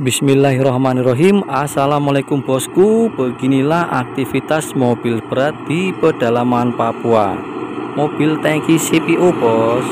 Bismillahirrahmanirrahim. Assalamualaikum bosku. Beginilah aktivitas mobil berat di pedalaman Papua. Mobil tangki CPO bos.